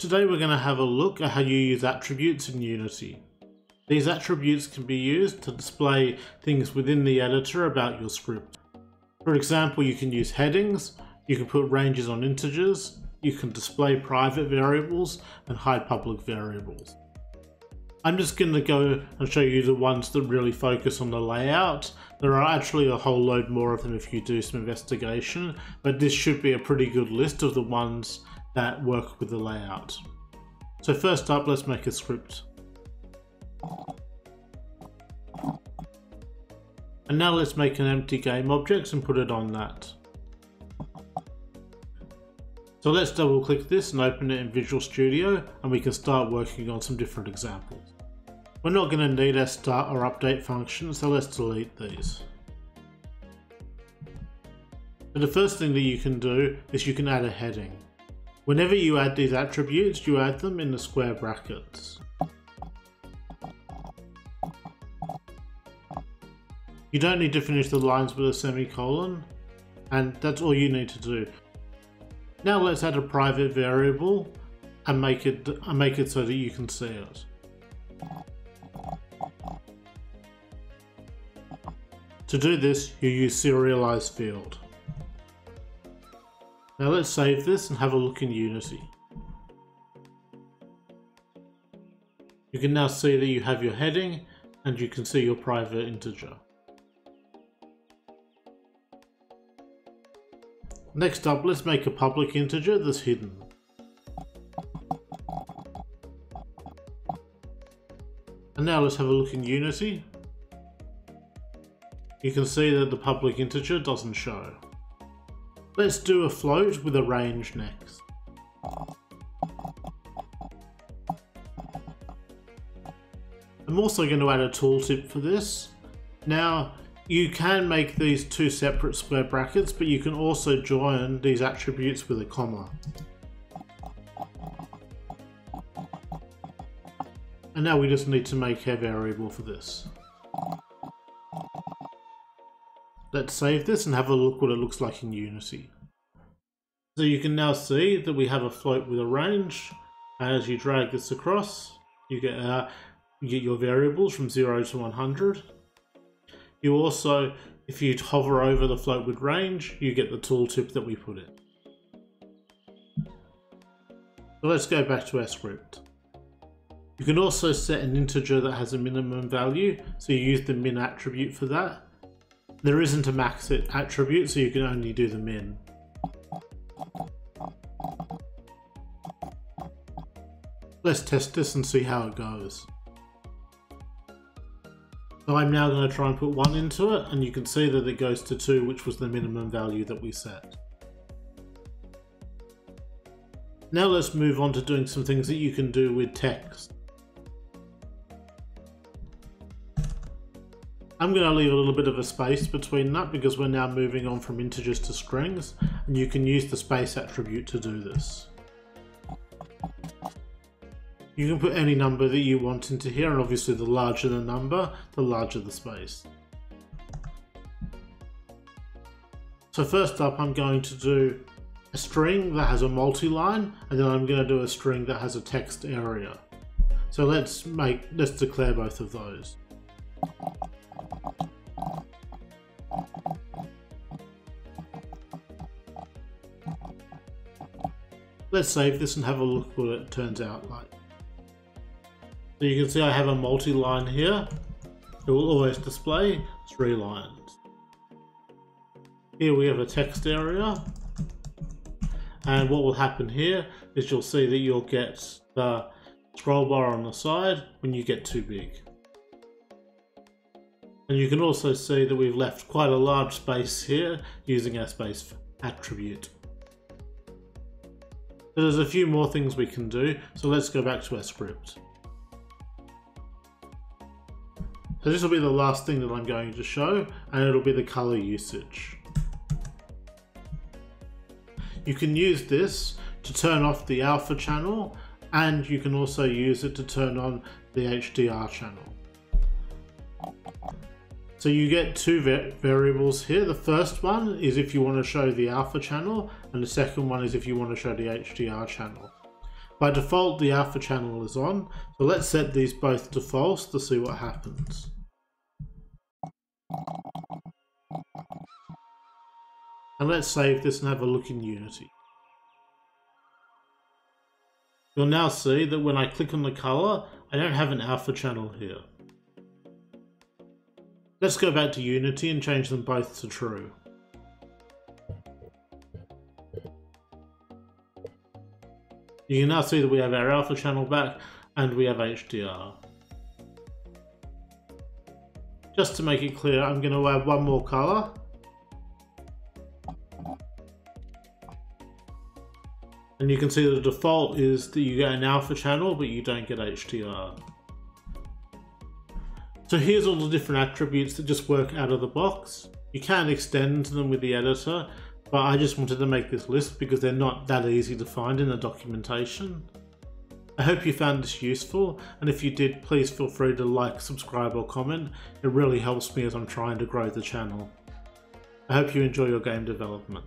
Today we're going to have a look at how you use attributes in Unity. These attributes can be used to display things within the editor about your script. For example, you can use headings, you can put ranges on integers, you can display private variables and hide public variables. I'm just going to go and show you the ones that really focus on the layout. There are actually a whole load more of them if you do some investigation, but this should be a pretty good list of the ones that work with the layout. So first up, let's make a script. And now let's make an empty game object and put it on that. So let's double click this and open it in Visual Studio and we can start working on some different examples. We're not going to need our start or update function, so let's delete these. The first thing that you can do is you can add a heading. Whenever you add these attributes, you add them in the square brackets. You don't need to finish the lines with a semicolon, and that's all you need to do. Now let's add a private variable and make it and make it so that you can see it. To do this, you use serialize field. Now let's save this and have a look in Unity. You can now see that you have your heading and you can see your private integer. Next up, let's make a public integer that's hidden. And now let's have a look in Unity. You can see that the public integer doesn't show. Let's do a float with a range next. I'm also going to add a tooltip for this. Now, you can make these two separate square brackets, but you can also join these attributes with a comma. And now we just need to make a variable for this. Let's save this and have a look what it looks like in Unity. So you can now see that we have a float with a range. As you drag this across, you get, uh, you get your variables from 0 to 100. You also, if you hover over the float with range, you get the tooltip that we put in. So let's go back to our script. You can also set an integer that has a minimum value, so you use the min attribute for that. There isn't a max attribute, so you can only do the min. Let's test this and see how it goes. So I'm now going to try and put 1 into it, and you can see that it goes to 2, which was the minimum value that we set. Now let's move on to doing some things that you can do with text. I'm going to leave a little bit of a space between that because we're now moving on from integers to strings, and you can use the space attribute to do this. You can put any number that you want into here, and obviously the larger the number, the larger the space. So first up, I'm going to do a string that has a multi-line, and then I'm going to do a string that has a text area. So let's make, let's declare both of those. Let's save this and have a look what it turns out like. So you can see I have a multi-line here. It will always display three lines. Here we have a text area. And what will happen here is you'll see that you'll get the scroll bar on the side when you get too big. And you can also see that we've left quite a large space here using our space attribute. So there's a few more things we can do, so let's go back to our script. So this will be the last thing that I'm going to show and it'll be the color usage. You can use this to turn off the alpha channel and you can also use it to turn on the HDR channel. So you get two variables here. The first one is if you want to show the alpha channel and the second one is if you want to show the HDR channel. By default, the alpha channel is on, so let's set these both to false to see what happens. And let's save this and have a look in Unity. You'll now see that when I click on the color, I don't have an alpha channel here. Let's go back to Unity and change them both to true. You can now see that we have our alpha channel back and we have HDR. Just to make it clear, I'm going to add one more color. And you can see the default is that you get an alpha channel, but you don't get HDR. So here's all the different attributes that just work out of the box. You can extend them with the editor, but I just wanted to make this list because they're not that easy to find in the documentation. I hope you found this useful, and if you did, please feel free to like, subscribe or comment. It really helps me as I'm trying to grow the channel. I hope you enjoy your game development.